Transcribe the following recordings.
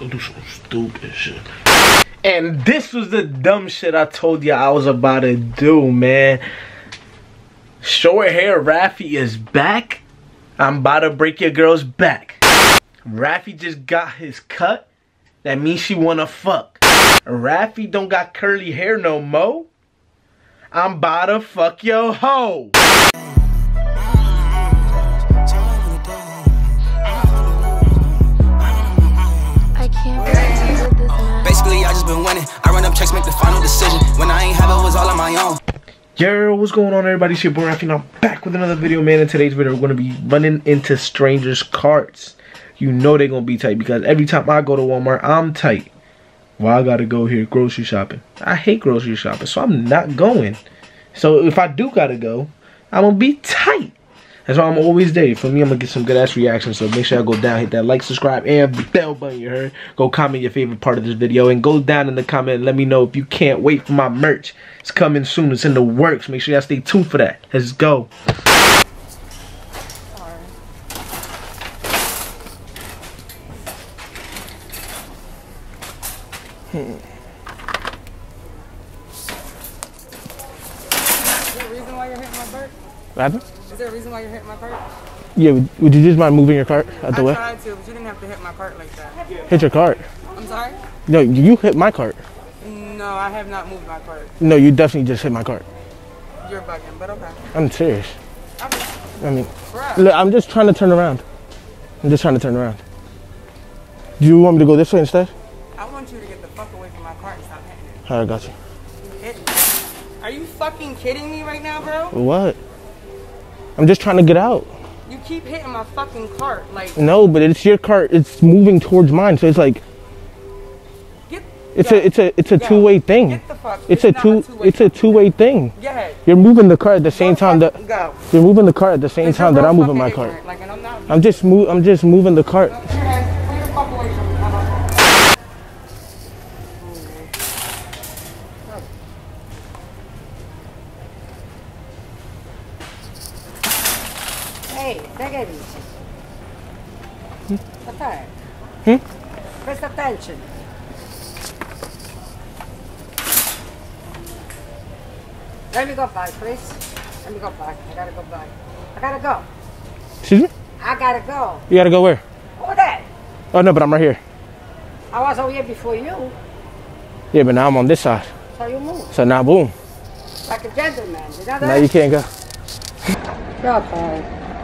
go do some stupid shit. And this was the dumb shit I told you I was about to do, man. Short hair Rafy is back. I'm about to break your girl's back. Rafy just got his cut. That means she wanna fuck. Rafy don't got curly hair no mo. I'm about to fuck your hoe. Been winning. I run up checks, make the final decision. When I ain't have it, was all on my own. Yo, what's going on everybody? It's your boy Rafy and I'm back with another video, man. In today's video, we're going to be running into strangers' carts. You know they're going to be tight because every time I go to Walmart, I'm tight. Well, I got to go here grocery shopping. I hate grocery shopping, so I'm not going. So if I do got to go, I'm going to be tight. That's why I'm always there. For me, I'm to get some good ass reactions. So make sure I go down, hit that like, subscribe, and bell button, you heard? Go comment your favorite part of this video. And go down in the comment let me know if you can't wait for my merch. It's coming soon. It's in the works. Make sure y'all stay tuned for that. Let's go. Hmm. Is reason why you're hitting my? What happened? Is there a reason why you're hitting my cart? Yeah, would, would you just mind moving your cart out the I way? I tried to, but you didn't have to hit my cart like that. Hit your cart. I'm sorry? No, you hit my cart. No, I have not moved my cart. No, you definitely just hit my cart. You're bugging, but okay. I'm serious. I'm, I mean, bruh. look, I'm just trying to turn around. I'm just trying to turn around. Do you want me to go this way instead? I want you to get the fuck away from my cart and stop hitting it. Alright, I got you. It. Are you fucking kidding me right now, bro? What? I'm just trying to get out. You keep hitting my fucking cart. Like, No, but it's your cart. It's moving towards mine, so it's like get. it's yo, a it's a it's a yo, two-way thing. Get the fuck. It's a not two two-way it's a two-way thing. Go ahead. You're moving the cart at the same Go time that Go. you're moving the cart at the same time that I'm moving my cart. Like, and I'm not. I'm just move I'm just moving the cart. Put your hands, put your fuck away from me. How about that? Che dici? What the heck? Hmm? Presta attention. Let me go back, please. Let me go back. I gotta go back. I gotta go. Excuse me? I gotta go. You gotta go where? Over there. Oh no, but I'm right here. I was over here before you, Yeah, but now I'm on this side. so you move. So now boom. Like a gentleman. You know Now you can't go. Go, Paul.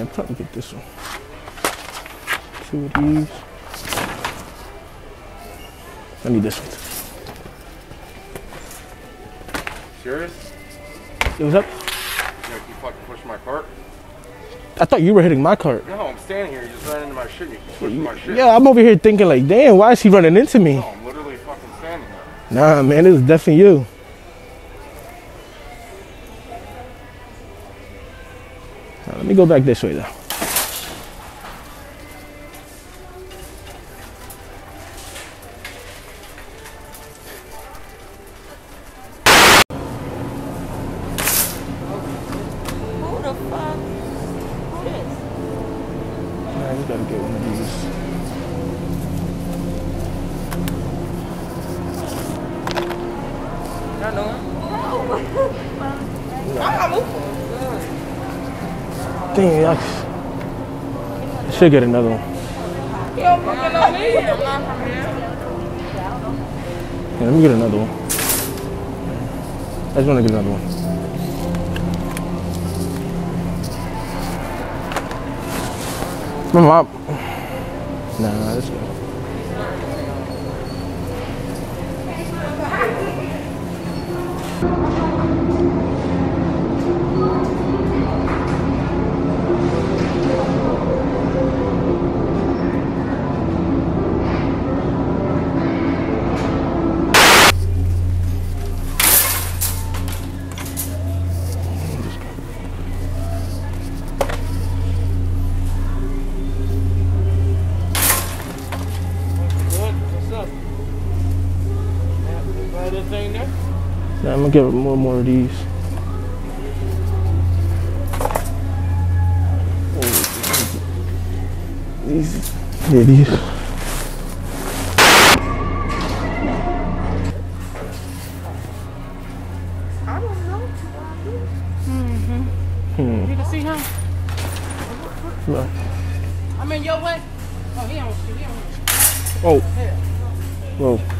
I'll probably get this one. Two of these. I need this one. Serious? It was up. You, know, you fucking push my cart? I thought you were hitting my cart. No, I'm standing here. You just ran into my shit. You pushing my shit. Yeah, I'm over here thinking like, damn, why is he running into me? No, I'm literally fucking standing here. Nah, man, it was definitely you. Go back this way though. Dang, I should get another one. Yeah, let me get another one. I just want to get another one. My mom. Nah, that's good. Now I'm gonna give it more more of these. These, yeah, these. I don't know. Hmm. You can see him? No. I'm in your way. Oh, he don't. He don't Oh. Whoa.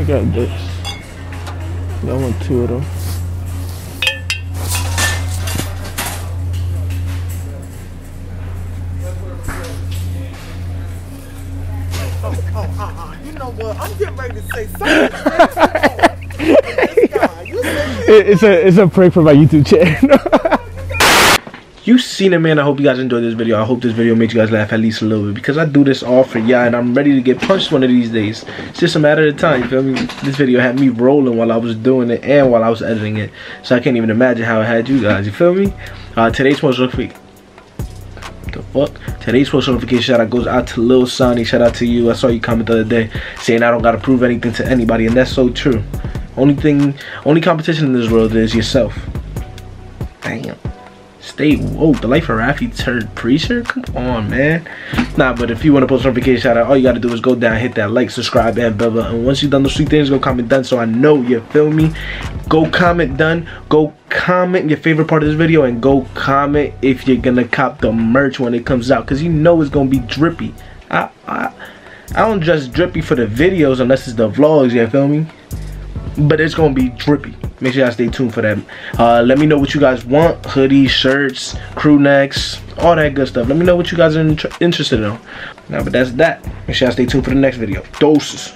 I got this. I want two of them. You know what? I'm getting ready to say something. this guy, you say It- It's a it's a prank for my YouTube channel. You seen it, man. I hope you guys enjoyed this video. I hope this video made you guys laugh at least a little bit because I do this all for y'all and I'm ready to get punched one of these days. It's just a matter of time. You feel me? This video had me rolling while I was doing it and while I was editing it, so I can't even imagine how it had you guys. You feel me? Uh, today's most notification. The fuck? Today's post notification shout out goes out to Lil Sonny. Shout out to you. I saw you comment the other day saying I don't gotta prove anything to anybody, and that's so true. Only thing, only competition in this world is yourself. Damn. Stay woke. The life of Rafy turned preacher? Come on, man. Nah, but if you want to post notification shout out, all you gotta do is go down, hit that like, subscribe, and bell button. And once you've done those three things, go comment done so I know you feel me. Go comment done. Go comment your favorite part of this video and go comment if you're gonna cop the merch when it comes out. Cause you know it's gonna be drippy. I I I don't just drippy for the videos unless it's the vlogs, you feel me? but it's gonna be drippy. Make sure y'all stay tuned for that. Uh, let me know what you guys want: hoodies, shirts, crew necks, all that good stuff. Let me know what you guys are inter interested in. Now, but that's that. Make sure y'all stay tuned for the next video. Doses.